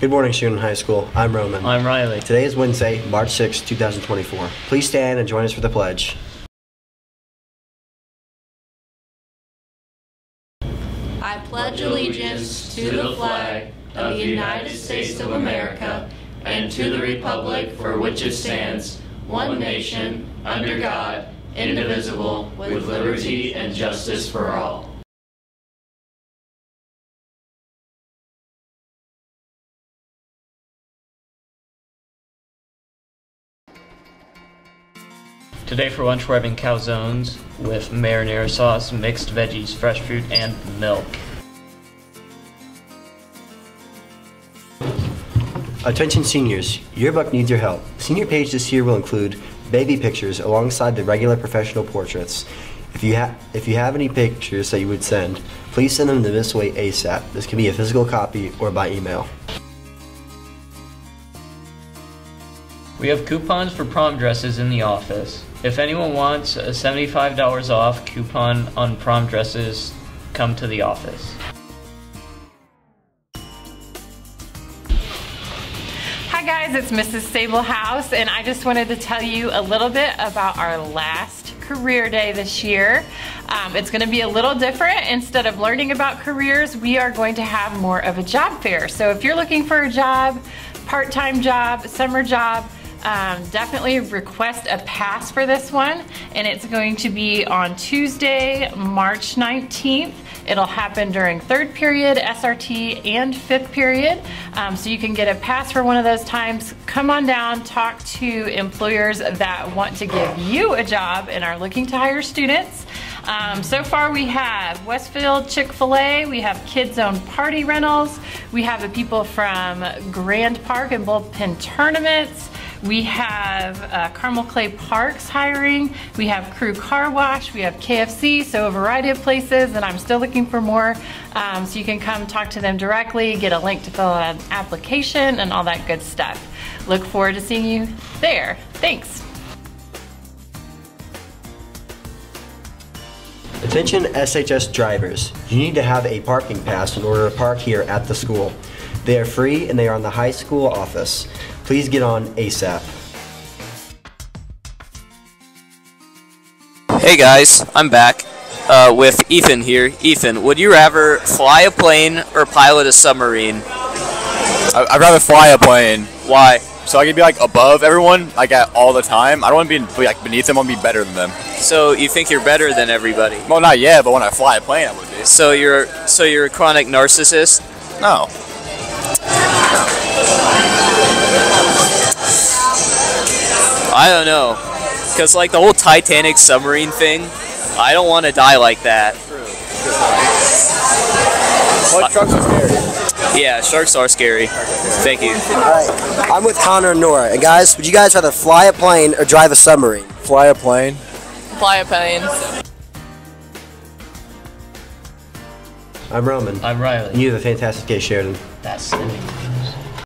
Good morning, Sheridan High School. I'm Roman. I'm Riley. Today is Wednesday, March 6, 2024. Please stand and join us for the pledge. I pledge allegiance to the flag of the United States of America and to the republic for which it stands, one nation, under God, indivisible, with liberty and justice for all. Today for lunch we're having calzones with marinara sauce, mixed veggies, fresh fruit, and milk. Attention seniors, yearbook needs your help. Senior page this year will include baby pictures alongside the regular professional portraits. If you, ha- if you have any pictures that you would send, please send them to Miss Way ASAP. This can be a physical copy or by email. We have coupons for prom dresses in the office. If anyone wants a $75 off coupon on prom dresses, come to the office. Hi guys, it's Mrs. Stablehouse and I just wanted to tell you a little bit about our last career day this year. Um, it's going to be a little different. Instead of learning about careers, we are going to have more of a job fair. So if you're looking for a job, part-time job, summer job, um, definitely request a pass for this one and it's going to be on Tuesday, March 19th. It'll happen during third period, SRT, and fifth period. Um, so you can get a pass for one of those times. Come on down, talk to employers that want to give you a job and are looking to hire students. Um, so far we have Westfield Chick-fil-A, we have Kids Zone Party Rentals, we have the people from Grand Park and Bullpen Tournaments, we have uh, Carmel Clay Parks hiring. We have Crew Car Wash. We have KFC. So a variety of places, and I'm still looking for more. Um, so you can come talk to them directly, get a link to fill out an application, and all that good stuff. Look forward to seeing you there. Thanks. Attention SHS drivers, you need to have a parking pass in order to park here at the school. They are free and they are on the high school office. Please get on ASAP. Hey guys, I'm back uh, with Ethan here. Ethan, would you rather fly a plane or pilot a submarine? I- I'd rather fly a plane. Why? So I can be like above everyone, like at all the time. I don't want to be like beneath them. I want to be better than them. So you think you're better than everybody? Well, not yet, but when I fly a plane, I would be. So you're so you're a chronic narcissist? No. I don't know, cause like the whole Titanic submarine thing, I don't want to die like that. Well, trucks are scary. Yeah, sharks are scary. Thank you. Alright, I'm with Connor and Nora. And guys, would you guys rather fly a plane or drive a submarine? Fly a plane. Fly a plane. I'm Roman. I'm And Riley. you have a fantastic day, Sheridan. That's